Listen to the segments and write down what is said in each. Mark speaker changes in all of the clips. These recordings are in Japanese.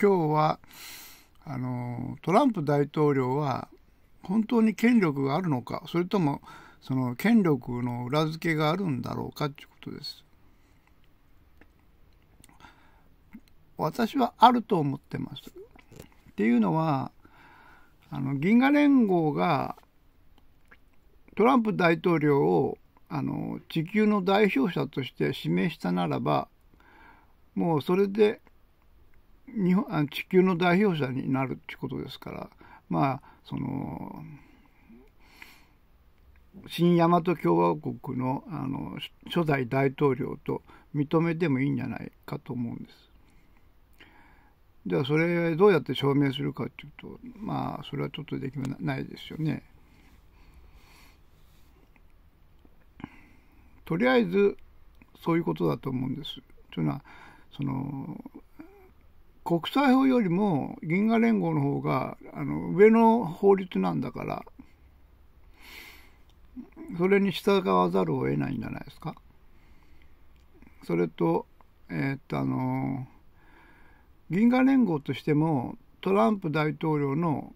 Speaker 1: 今日はあのトランプ大統領は本当に権力があるのかそれともその権力の裏付けがあるんだろうかということです。私はあると思ってます。っていうのはあの銀河連合がトランプ大統領をあの地球の代表者として指名したならばもうそれで日本あ地球の代表者になるってことですからまあその新大和共和国のあの初代大統領と認めてもいいんじゃないかと思うんです。ではそれどうやって証明するかっていうとまあそれはちょっとできないですよね。とりあえずそういうことだと思うんです。というのはその国際法よりも銀河連合の方があの上の法律なんだからそれに従わざるを得ないんじゃないですか。それとえー、っとあの銀河連合としてもトランプ大統領の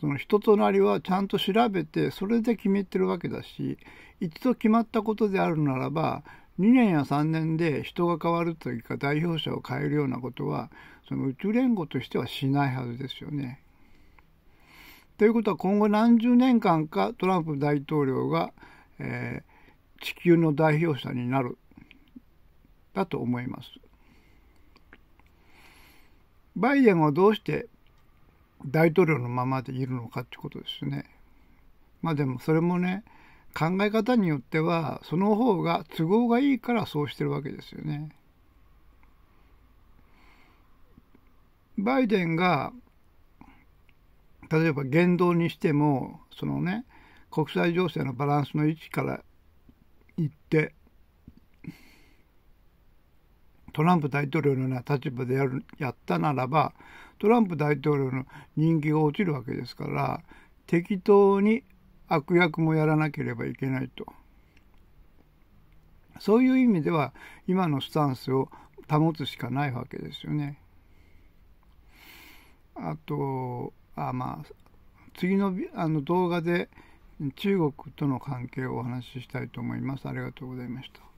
Speaker 1: その人となりはちゃんと調べてそれで決めてるわけだし一度決まったことであるならば2年や3年で人が変わるというか代表者を変えるようなことはその宇宙連合としてはしないはずですよね。ということは今後何十年間かトランプ大統領が、えー、地球の代表者になるだと思います。バイデンはどうして大統領のままでいるのかってことですね。まあでもそれもね考え方によってはその方が都合がいいからそうしてるわけですよね。バイデンが例えば言動にしてもそのね国際情勢のバランスの位置から言ってトランプ大統領のような立場でやるやったならばトランプ大統領の人気が落ちるわけですから適当に悪役もやらなければいけないとそういう意味では今のスタンスを保つしかないわけですよね。あとあまあ次のあの動画で中国との関係をお話ししたいと思います。ありがとうございました。